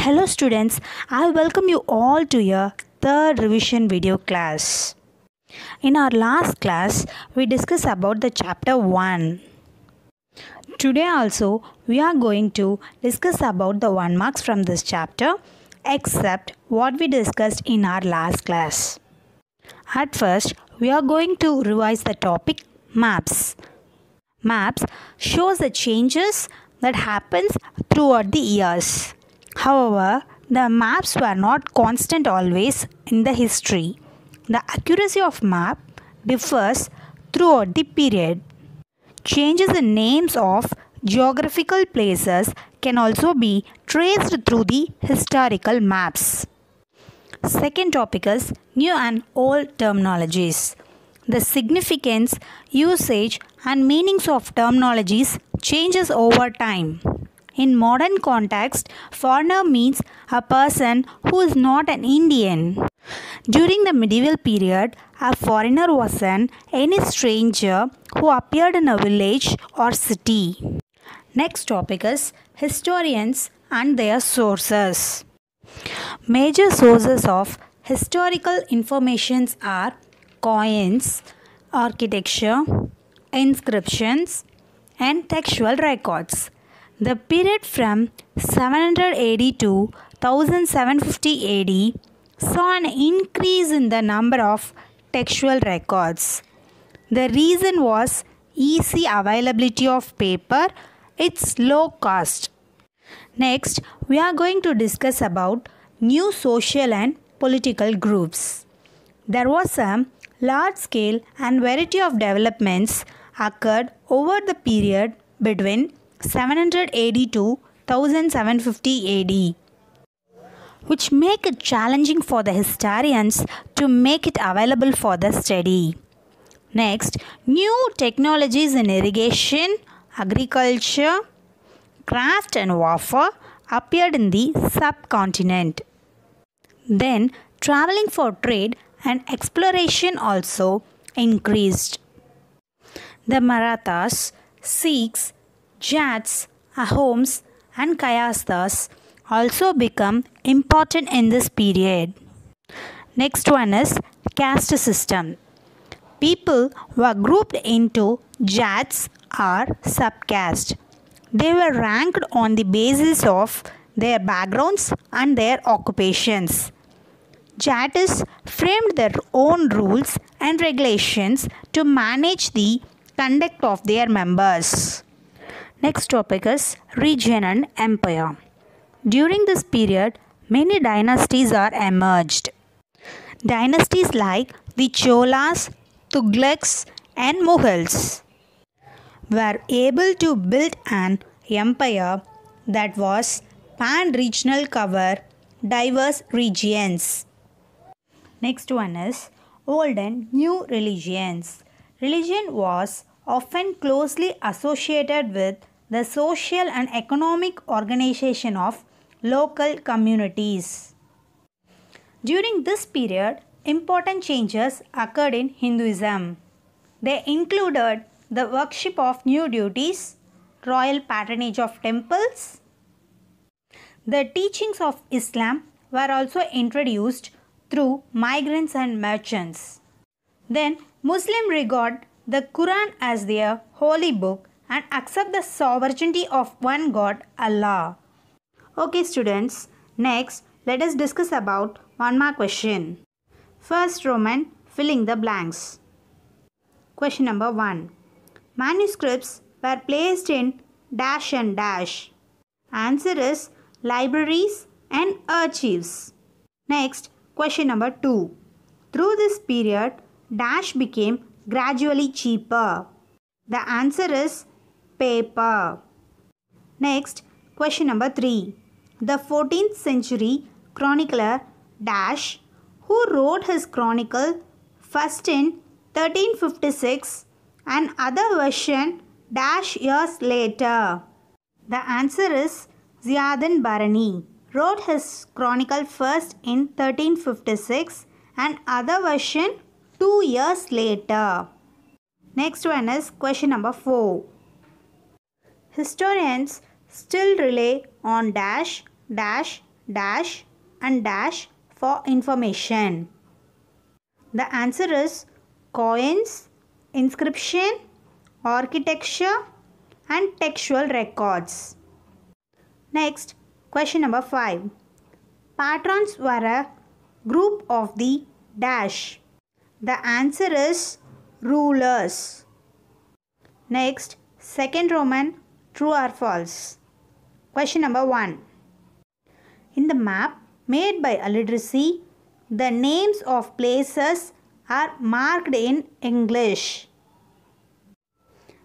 Hello students, I welcome you all to your third revision video class. In our last class, we discussed about the chapter 1. Today also, we are going to discuss about the 1 marks from this chapter except what we discussed in our last class. At first, we are going to revise the topic maps. Maps shows the changes that happens throughout the years. However, the maps were not constant always in the history. The accuracy of map differs throughout the period. Changes in names of geographical places can also be traced through the historical maps. Second topic is new and old terminologies. The significance, usage and meanings of terminologies changes over time. In modern context, foreigner means a person who is not an Indian. During the medieval period, a foreigner was an any stranger who appeared in a village or city. Next topic is historians and their sources. Major sources of historical informations are coins, architecture, inscriptions, and textual records. The period from 700 AD to 1750 AD saw an increase in the number of textual records. The reason was easy availability of paper, its low cost. Next, we are going to discuss about new social and political groups. There was a large scale and variety of developments occurred over the period between 700 AD to 1750 AD which make it challenging for the historians to make it available for the study. Next, new technologies in irrigation, agriculture, craft and warfare appeared in the subcontinent. Then, traveling for trade and exploration also increased. The Marathas, Sikhs, Jats, Ahoms, and Kayasthas also become important in this period. Next one is caste system. People were grouped into jats or subcaste. They were ranked on the basis of their backgrounds and their occupations. Jatis framed their own rules and regulations to manage the conduct of their members. Next topic is region and empire. During this period, many dynasties are emerged. Dynasties like the Cholas, Tughlaqs, and Mughals were able to build an empire that was pan-regional cover diverse regions. Next one is old and new religions. Religion was often closely associated with the social and economic organization of local communities. During this period, important changes occurred in Hinduism. They included the worship of new deities, royal patronage of temples. The teachings of Islam were also introduced through migrants and merchants. Then Muslim regard the Quran as their holy book and accept the sovereignty of one God, Allah. Okay students, next let us discuss about one more question. First Roman filling the blanks. Question number 1. Manuscripts were placed in dash and dash. Answer is libraries and archives. Next, question number 2. Through this period, dash became gradually cheaper. The answer is paper. Next, question number 3. The 14th century chronicler Dash, who wrote his chronicle first in 1356 and other version dash years later. The answer is Ziauddin Barani wrote his chronicle first in 1356 and other version 2 years later. Next one is question number 4. Historians still rely on dash, dash, dash and dash for information. The answer is coins, inscription, architecture and textual records. Next, question number 5. Patrons were a group of the dash. The answer is rulers. Next, second Roman, true or false? Question number 1. In the map made by Al-Idrisi, the names of places are marked in English.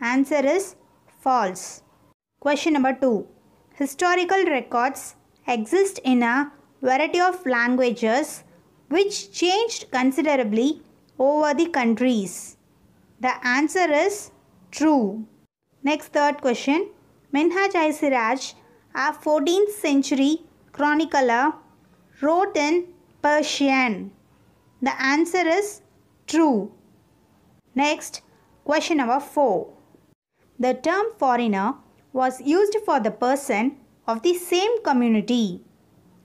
Answer is false. Question number 2. Historical records exist in a variety of languages which changed considerably over the countries. The answer is true. Next third question. Minhaj i Siraj, a 14th century chronicler, wrote in Persian. The answer is true. Next, question number 4. The term foreigner was used for the person of the same community.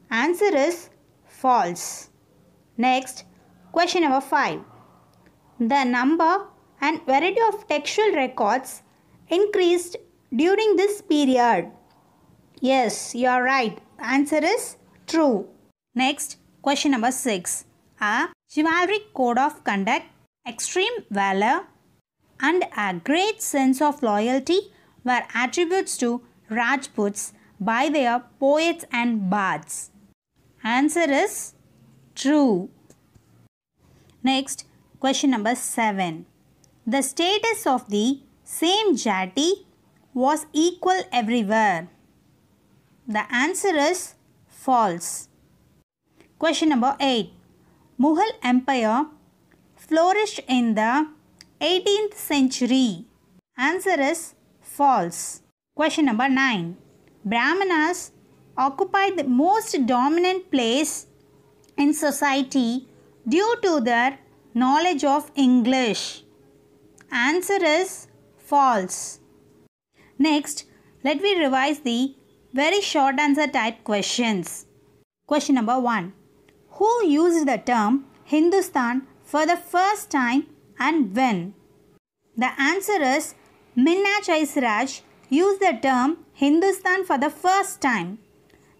Answer is false. Next, question number 5. The number and variety of textual records increased during this period. Yes, you are right. Answer is true. Next, question number 6. A chivalric code of conduct, extreme valor, and a great sense of loyalty were attributes to Rajputs by their poets and bards. Answer is true. Next, question number 7. The status of the same jati was equal everywhere. The answer is false. Question number 8. Mughal Empire flourished in the 18th century. Answer is false. Question number 9. Brahmanas occupied the most dominant place in society due to their knowledge of English. Answer is false. Next, let me revise the very short answer type questions. Question number 1. Who used the term Hindustan for the first time and when? The answer is Minhaj i Siraj used the term Hindustan for the first time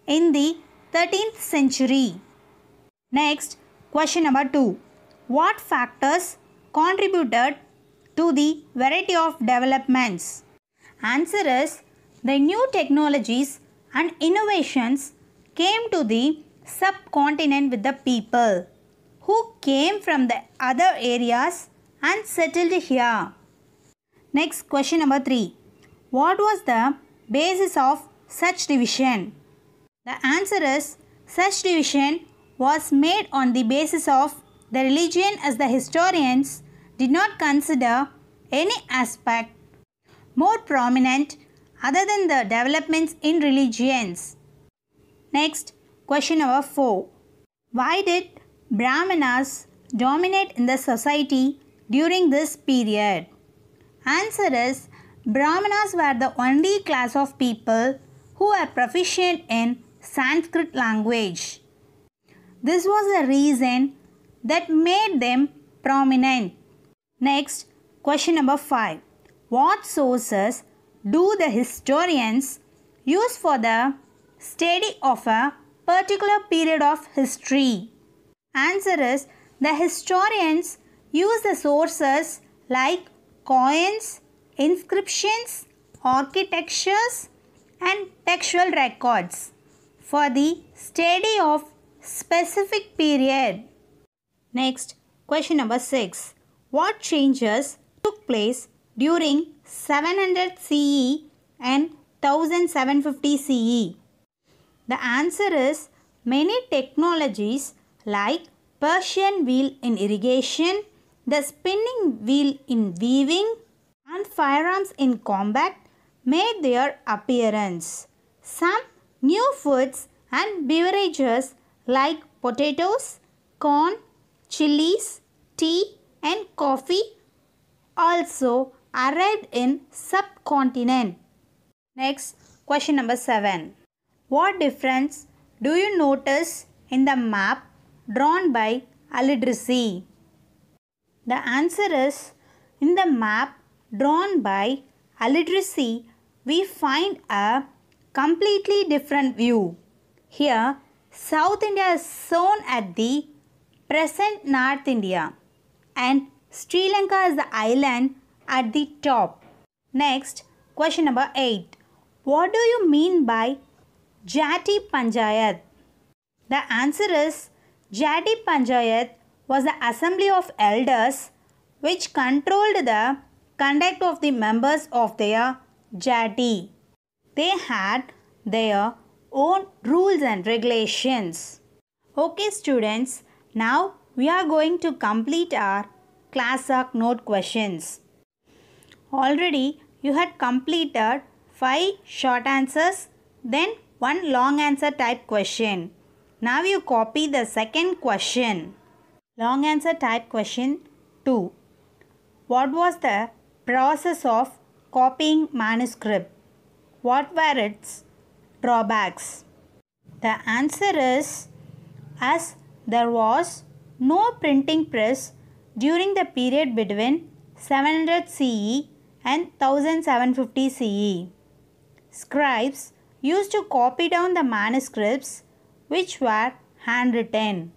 in the 13th century. Next, question number 2. What factors contributed to the variety of developments? Answer is the new technologies and innovations came to the subcontinent with the people who came from the other areas and settled here. Next question number 3. What was the basis of such division? The answer is such division was made on the basis of the religion as the historians did not consider any aspect more prominent other than the developments in religions. Next, question number 4. Why did Brahmanas dominate in the society during this period? Answer is Brahmanas were the only class of people who were proficient in Sanskrit language. This was the reason that made them prominent. Next, question number 5. What sources do the historians use for the study of a particular period of history? Answer is the historians use the sources like coins, inscriptions, architectures and textual records for the study of specific period. Next, question number 6. What changes took place during 700 CE and 1750 CE? The answer is many technologies like Persian wheel in irrigation, the spinning wheel in weaving and firearms in combat made their appearance. Some new foods and beverages like potatoes, corn, chilies, tea and coffee also arrived in subcontinent. Next, question number 7. What difference do you notice in the map drawn by Al-Idrisi? The answer is in the map drawn by Al-Idrisi, we find a completely different view. Here, South India is shown at the present North India and Sri Lanka is the island at the top. Next, question number 8. What do you mean by Jati Panchayat? The answer is Jati Panchayat was the assembly of elders which controlled the conduct of the members of their Jati. They had their own rules and regulations. Okay students, now we are going to complete our class arc note questions. Already you had completed 5 short answers then one long answer type question. Now you copy the second question. Long answer type question 2. What was the process of copying manuscript? What were its drawbacks? The answer is as there was no printing press during the period between 700 CE and 1750 CE. Scribes used to copy down the manuscripts which were handwritten.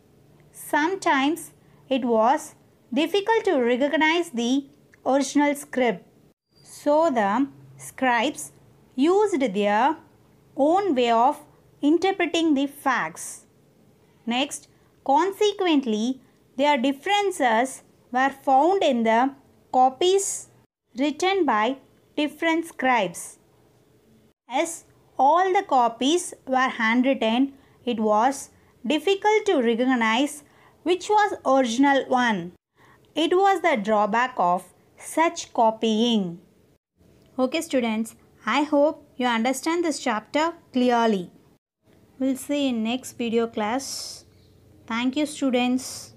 Sometimes it was difficult to recognize the original script. So the scribes used their own way of interpreting the facts. Next, consequently, their differences were found in the copies written by different scribes. As all the copies were handwritten, it was difficult to recognize which was original one. It was the drawback of such copying. Okay students, I hope you understand this chapter clearly. We'll see in next video class. Thank you students.